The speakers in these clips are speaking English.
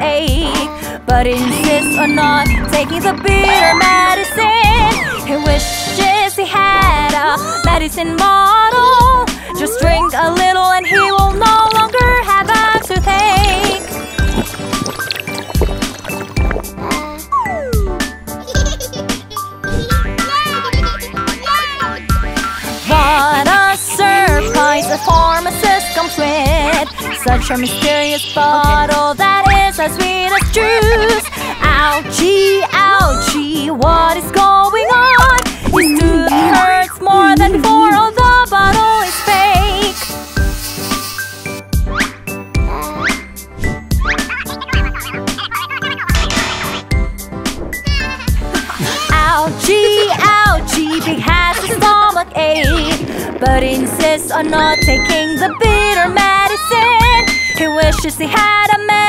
ache But insists on not? Taking the bitter medicine He wishes he had a medicine bottle Just drink a little and he will no longer have a toothache. What a surprise the pharmacist comes with Such a mysterious bottle that is as sweet as juice. Ouchie, ouchie, what is going on? His tooth hurts more than oh the bottle is fake. Ouchie, ouchie, Pig has a stomach ache. But insists on not taking the bitter medicine. He wishes he had a medicine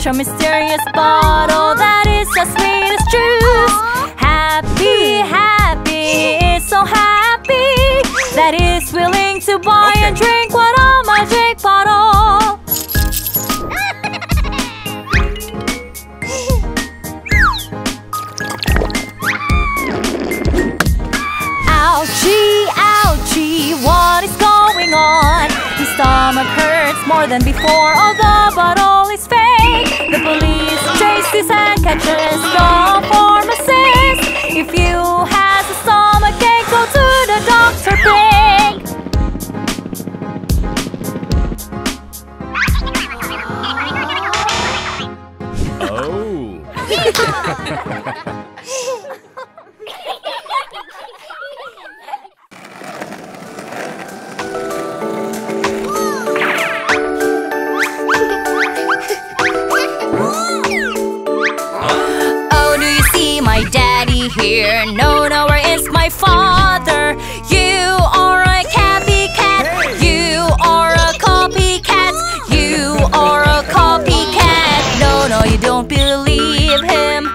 Such a mysterious bottle that is as sweet as juice. Happy, happy, is so happy That is willing to buy and drink what a magic bottle Ouchie, ouchie, what is going on? His stomach hurts more than before, the bottle is fake. The police chases and catches the here? No, no, where is my father? You are a copycat. You are a copycat. You are a copycat. No, no, you don't believe him.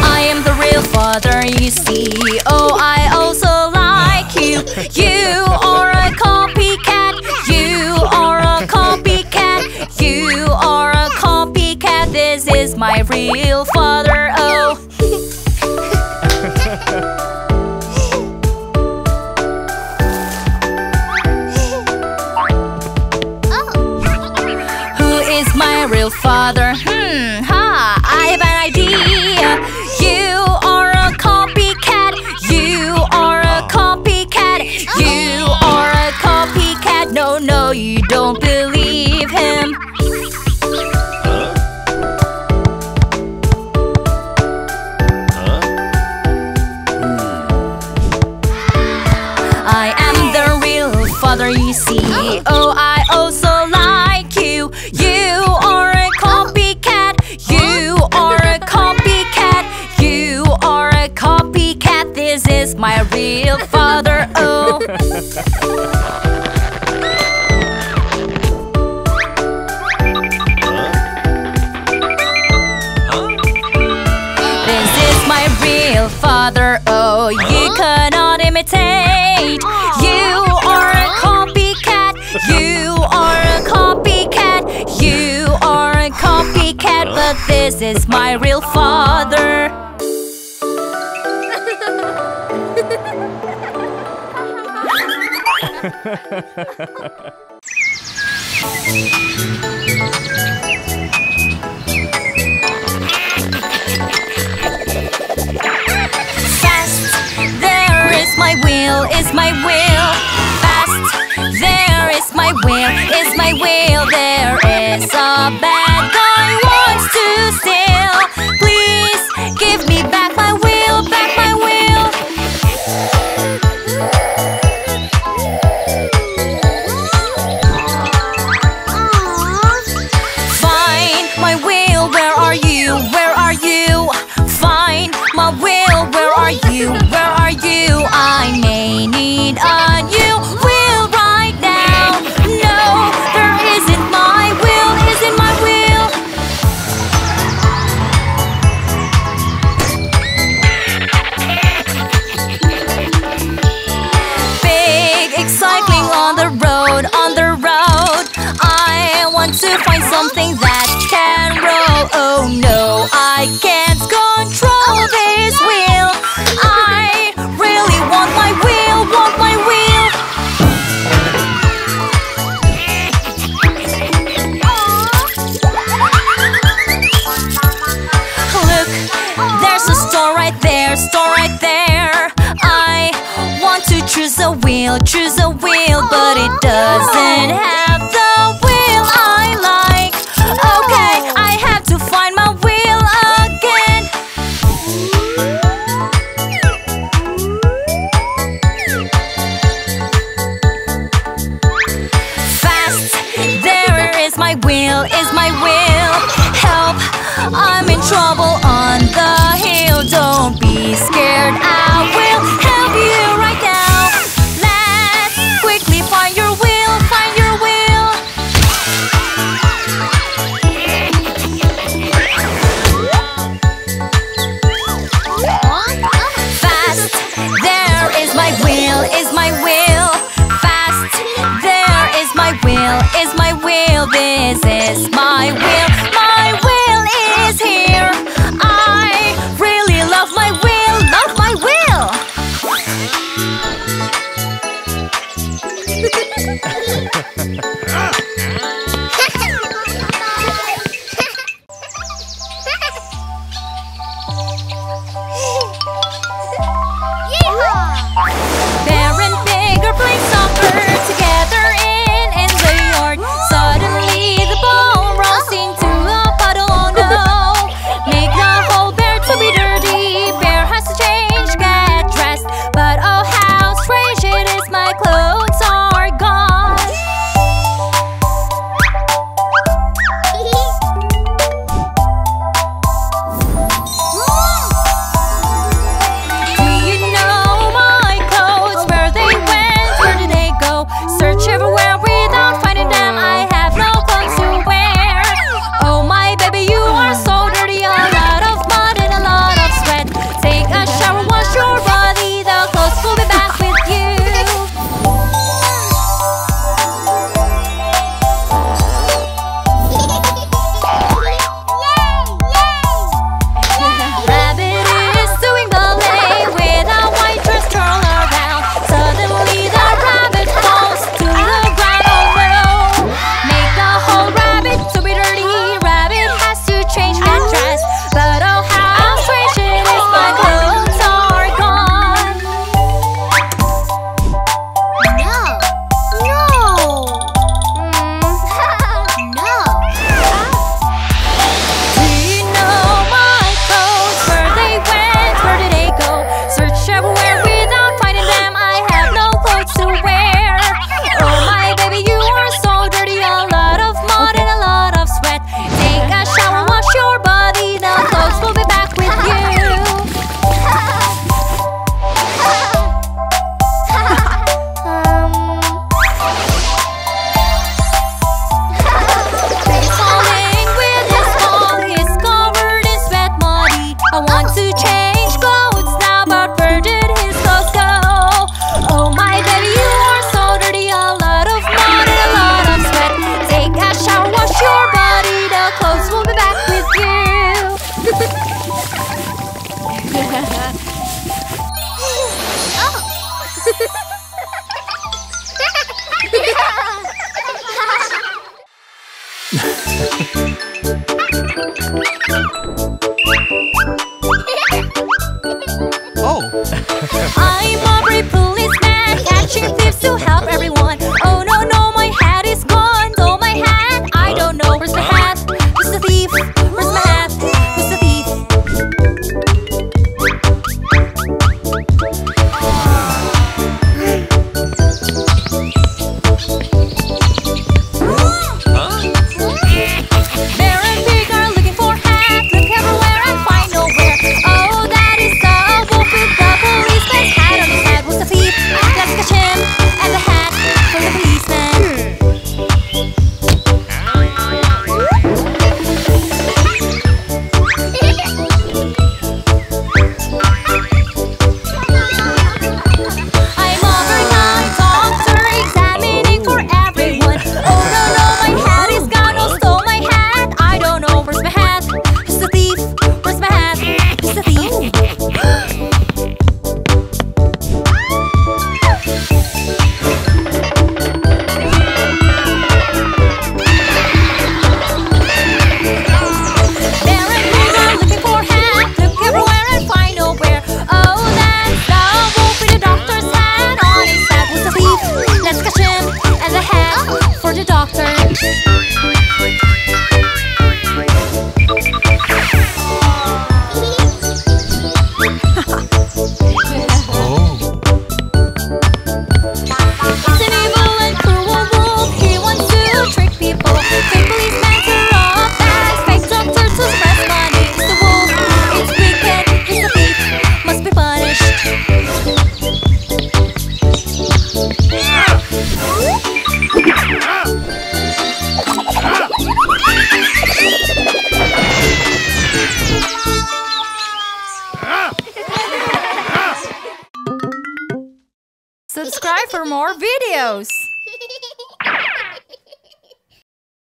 I am the real father, you see. Oh, I my real father. Oh, I also like you. You are a copycat. You are a copycat. You are a copycat. This is my real father. Oh. This is my real father. Oh, you cannot imitate. A copycat. But this is my real father. Fast, there is my wheel, is my wheel. Fast, there is my wheel, is my wheel. There is a bad something that can roll. Oh no, I can't control oh, this wheel I really want my wheel, want my wheel Look, there's a store right there, store right there. I want to choose a wheel, choose a wheel wheel is my will. Help, I'm in trouble on the hill. Don't be scared. oh! I'm a brave catching thieves to help everyone. Oh no no, my hat is gone. Oh my hat, I don't know where's hat. The thief? Where's my hat? The thief?